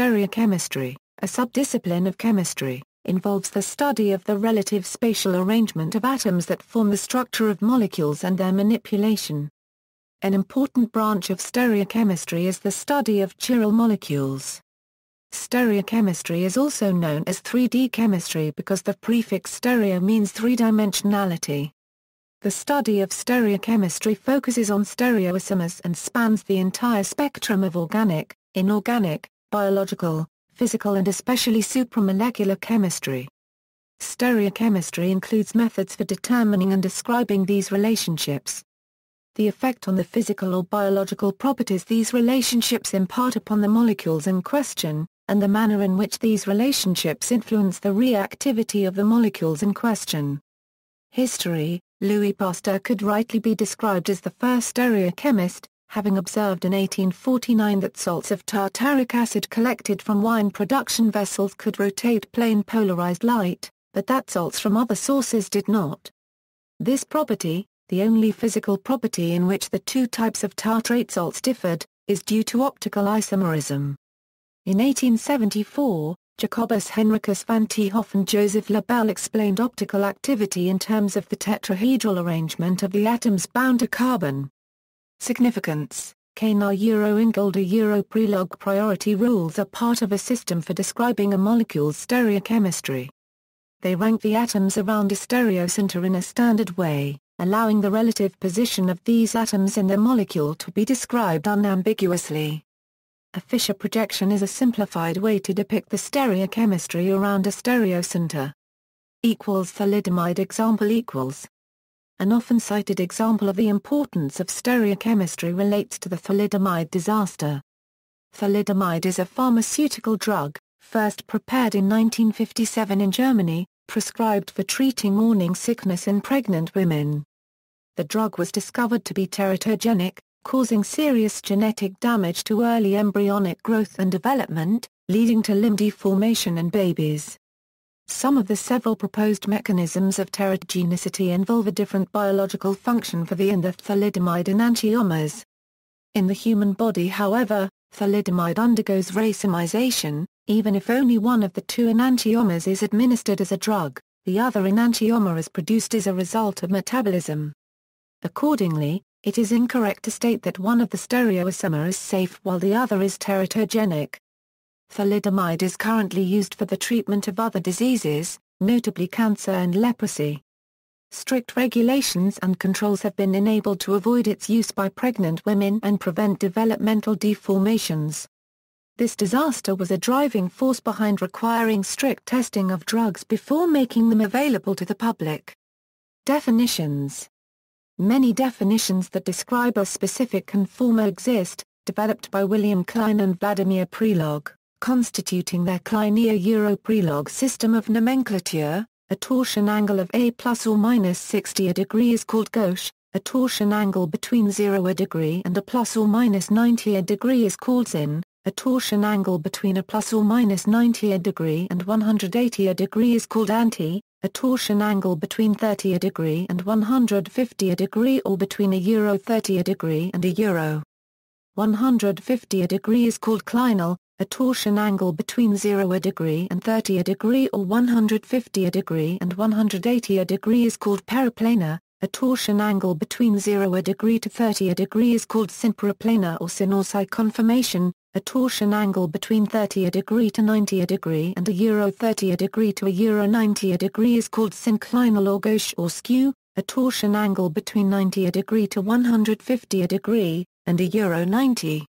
stereochemistry, a subdiscipline of chemistry, involves the study of the relative spatial arrangement of atoms that form the structure of molecules and their manipulation. An important branch of stereochemistry is the study of chiral molecules. Stereochemistry is also known as 3D chemistry because the prefix stereo means three-dimensionality. The study of stereochemistry focuses on stereoisomers and spans the entire spectrum of organic, inorganic, biological, physical and especially supramolecular chemistry. Stereochemistry includes methods for determining and describing these relationships. The effect on the physical or biological properties these relationships impart upon the molecules in question, and the manner in which these relationships influence the reactivity of the molecules in question. History Louis Pasteur could rightly be described as the first stereochemist, having observed in 1849 that salts of tartaric acid collected from wine production vessels could rotate plane polarized light, but that salts from other sources did not. This property, the only physical property in which the two types of tartrate salts differed, is due to optical isomerism. In 1874, Jacobus Henricus van 't Hoff and Joseph Le Bel explained optical activity in terms of the tetrahedral arrangement of the atoms bound to carbon. Significance Kanar Euro Ingolder Euro Prelog priority rules are part of a system for describing a molecule's stereochemistry. They rank the atoms around a stereocenter in a standard way, allowing the relative position of these atoms in the molecule to be described unambiguously. A Fischer projection is a simplified way to depict the stereochemistry around a stereocenter. Equals thalidomide example equals. An often cited example of the importance of stereochemistry relates to the thalidomide disaster. Thalidomide is a pharmaceutical drug, first prepared in 1957 in Germany, prescribed for treating morning sickness in pregnant women. The drug was discovered to be teratogenic, causing serious genetic damage to early embryonic growth and development, leading to limb deformation in babies. Some of the several proposed mechanisms of teratogenicity involve a different biological function for the and the thalidomide enantiomers. In the human body however, thalidomide undergoes racemization, even if only one of the two enantiomers is administered as a drug, the other enantiomer is produced as a result of metabolism. Accordingly, it is incorrect to state that one of the stereoisomer is safe while the other is teratogenic. Thalidomide is currently used for the treatment of other diseases, notably cancer and leprosy. Strict regulations and controls have been enabled to avoid its use by pregnant women and prevent developmental deformations. This disaster was a driving force behind requiring strict testing of drugs before making them available to the public. Definitions Many definitions that describe a specific conformer exist, developed by William Klyne and Vladimir Prelog, constituting their Kleinier-Euro-Prelog system of nomenclature. A torsion angle of A plus or minus 60 a degree is called gauche, a torsion angle between 0 a degree and a plus or minus 90 a degree is called syn, a torsion angle between a plus or minus 90 a degree and 180 a degree is called anti, a torsion angle between 30 a degree and 150 a degree or between a euro 30 a degree and a euro 150 a degree is called clinal, a torsion angle between 0 a degree and 30 a degree or 150 a degree and 180 a degree is called periplanar, a torsion angle between 0 a degree to 30 a degree is called synperiplanar or syn or cis conformation, a torsion angle between 30 a degree to 90 a degree and a euro 30 a degree to a euro 90 a degree is called synclinal or gauche or skew, a torsion angle between 90 a degree to 150 a degree, and a euro 90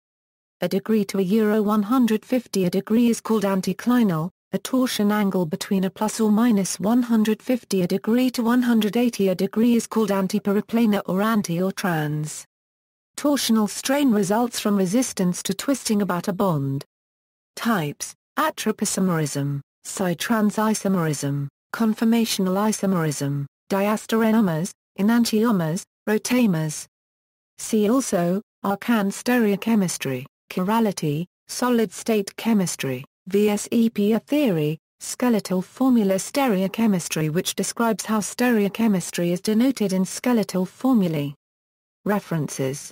a degree to a euro 150 a degree is called anticlinal, a torsion angle between a plus or minus 150 a degree to 180 a degree is called antiperiplanar or anti or trans. Torsional strain results from resistance to twisting about a bond. Types, atropisomerism, cis-trans isomerism, conformational isomerism, diastereomers, enantiomers, rotamers. See also, Alkane stereochemistry, chirality, solid-state chemistry, VSEPR theory, skeletal formula stereochemistry which describes how stereochemistry is denoted in skeletal formulae. References